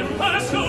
Leben, was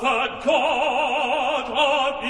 Master God of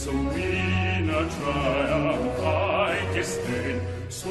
So mean a triumph I disdain, so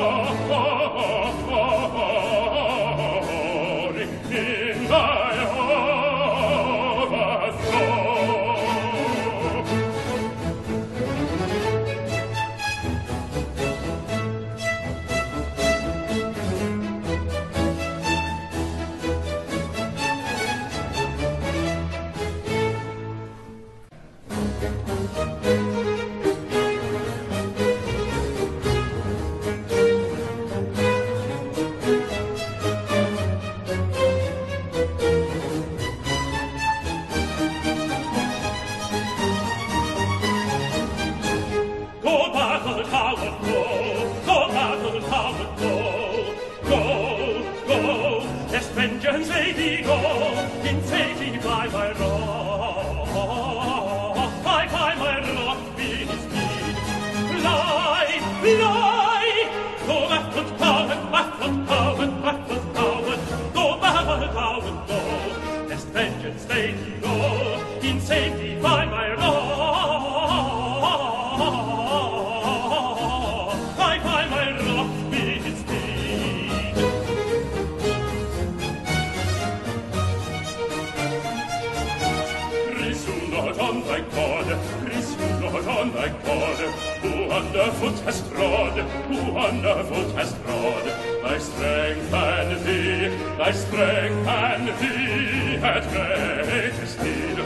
vult hast rod thy strength and thee thy strength and thee at great is need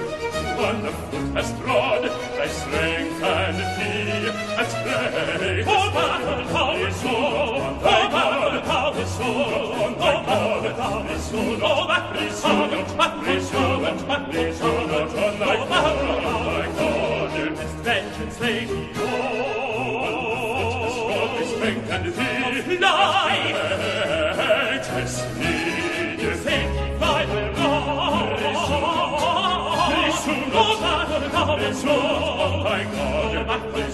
on the foot has trod thy strength and thee at great is oh battle power soul oh battle power soul oh battle power soul oh battle soul oh battle soul oh battle soul oh battle soul oh battle soul oh battle soul oh battle soul oh battle soul oh battle soul oh battle soul oh battle soul oh battle soul oh battle soul oh battle soul oh battle soul oh battle soul oh battle soul oh battle soul oh battle soul oh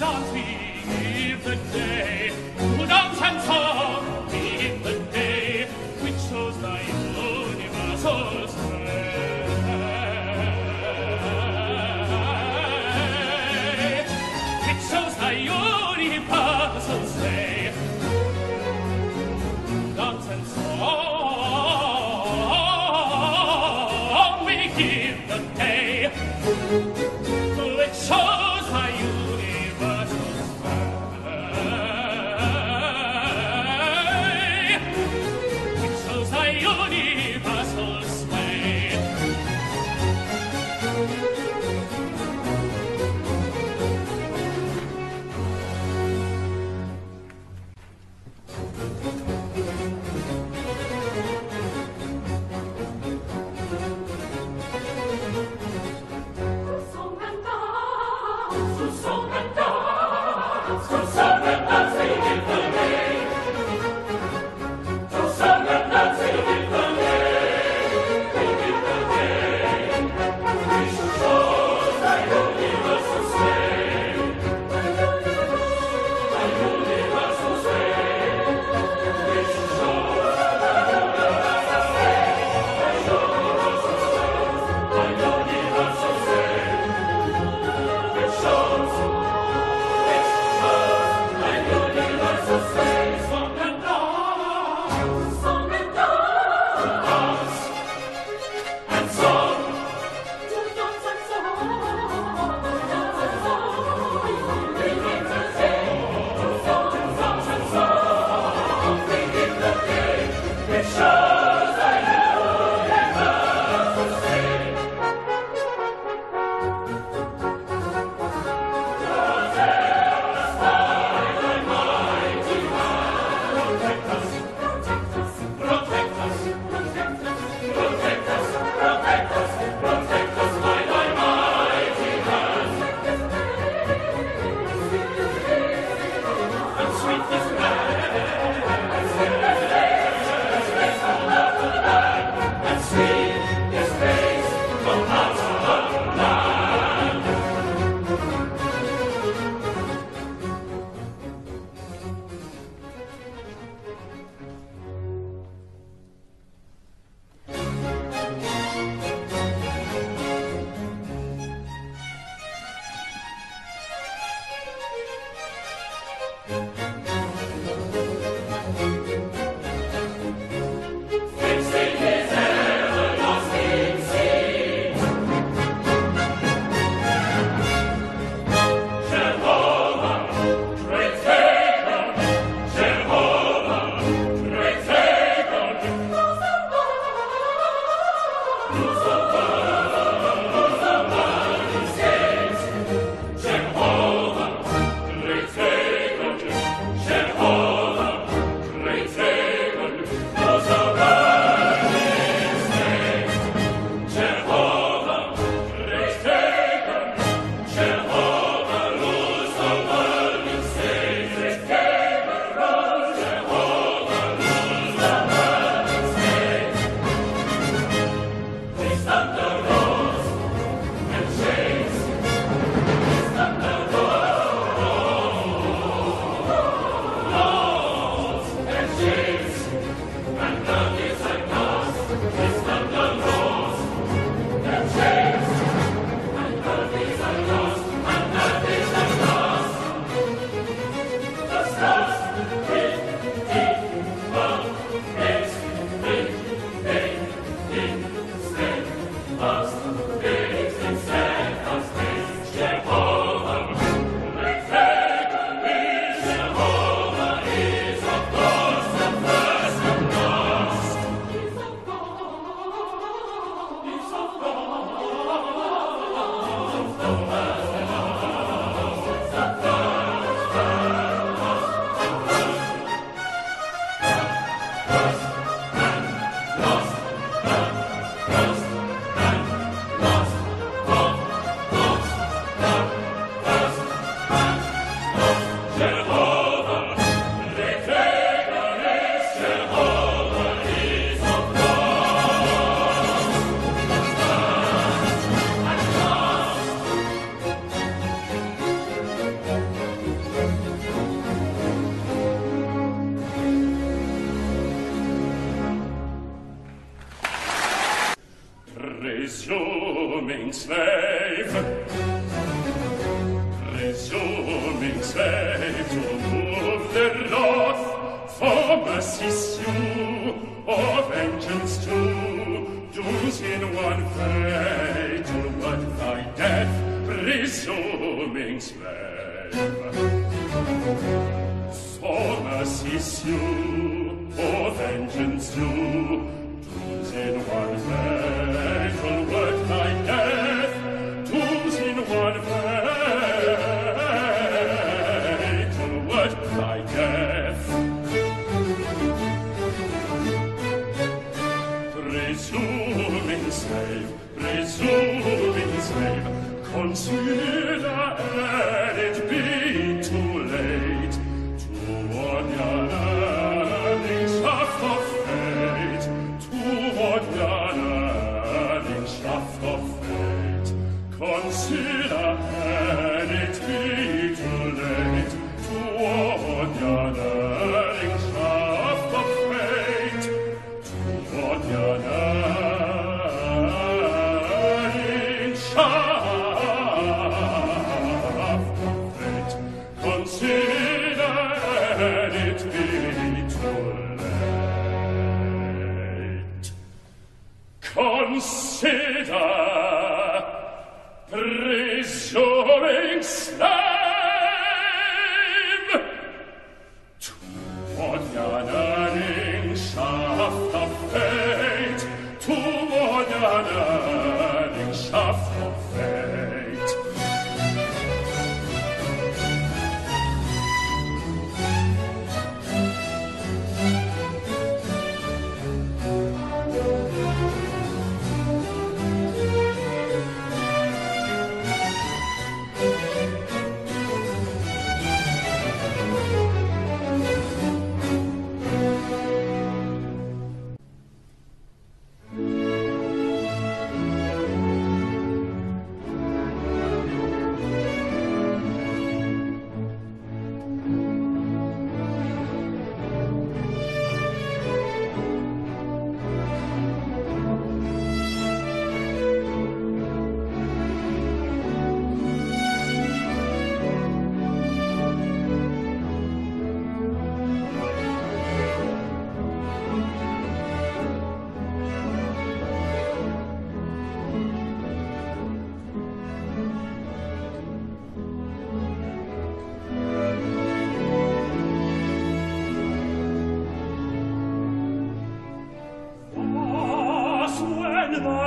dancing in the day.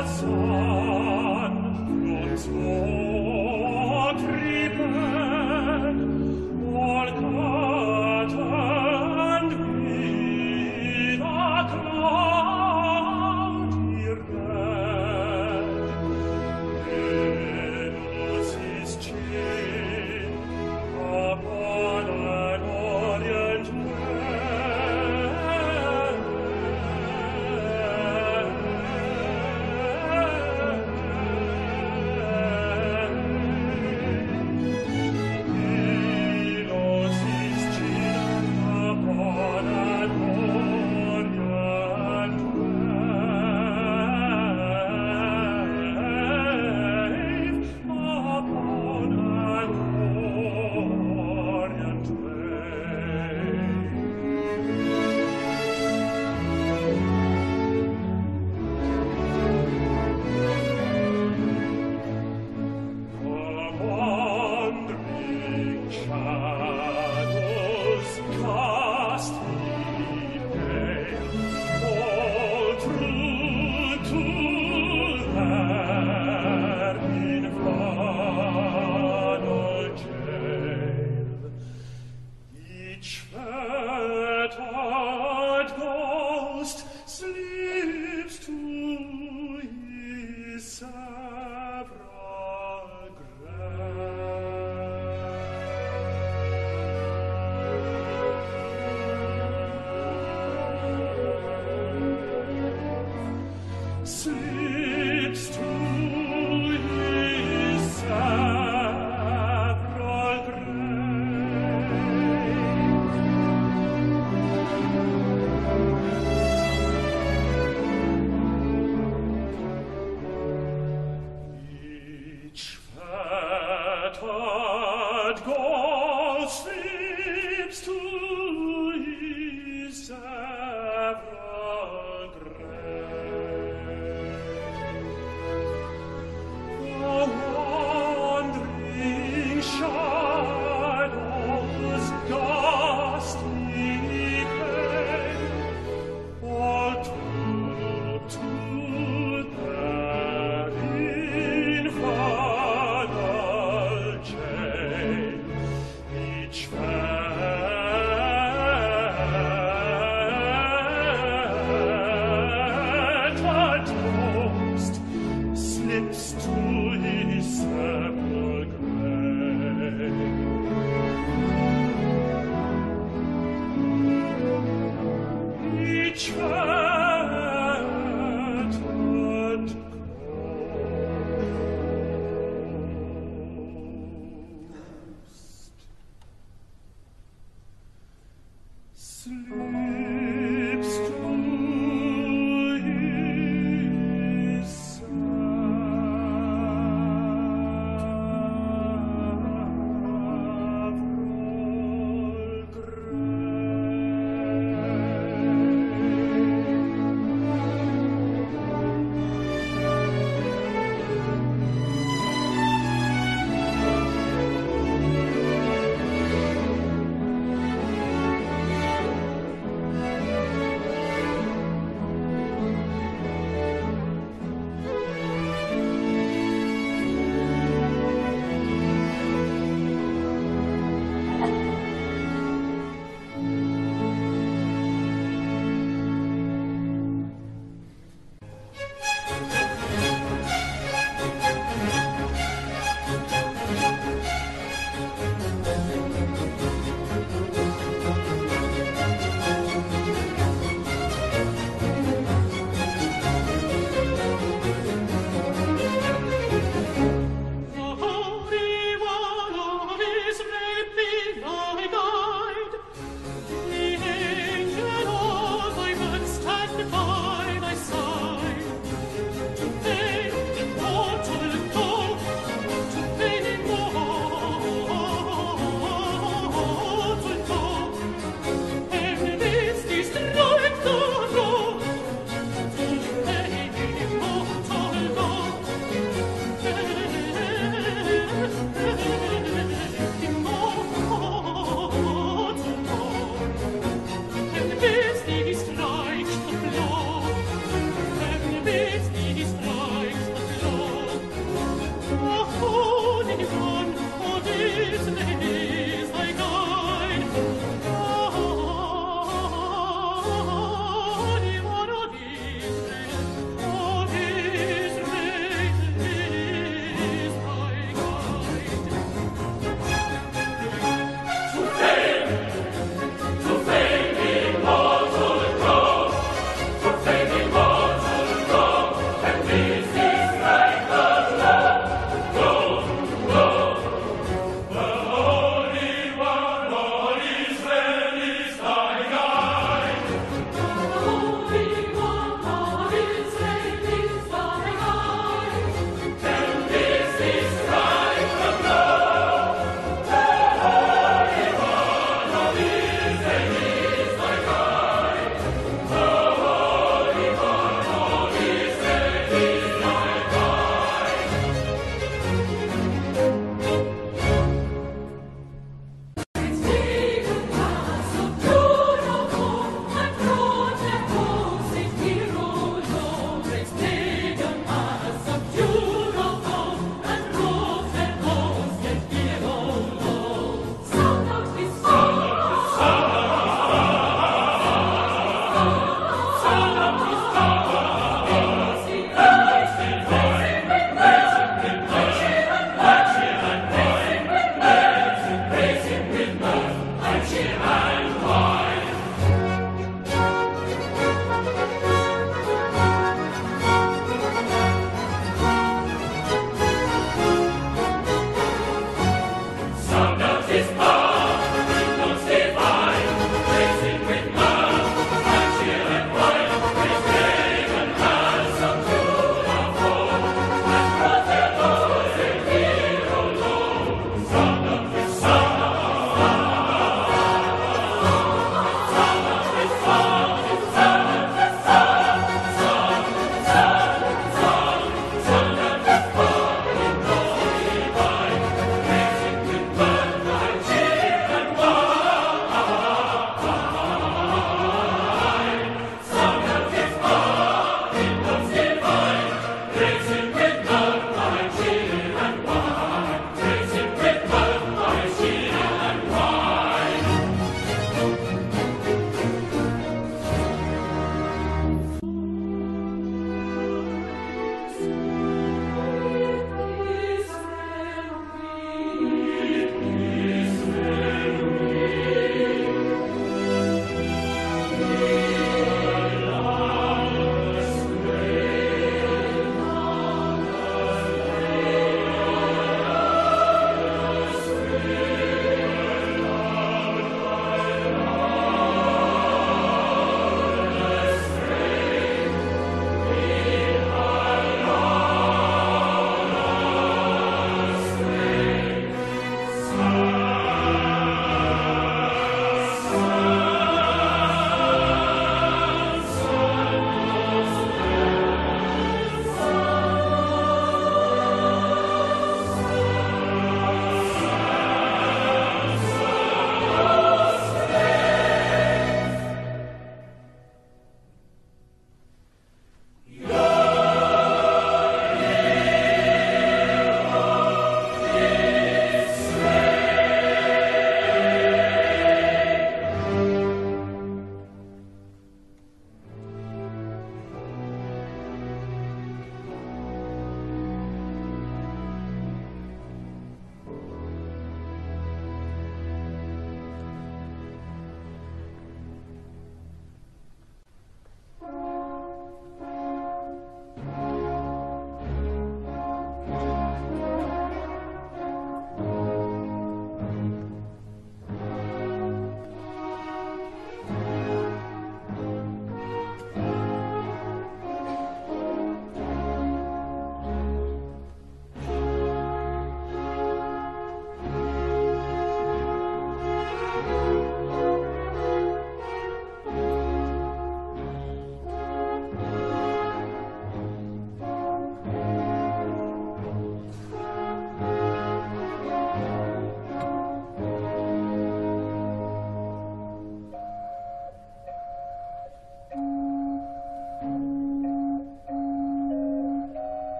corazón.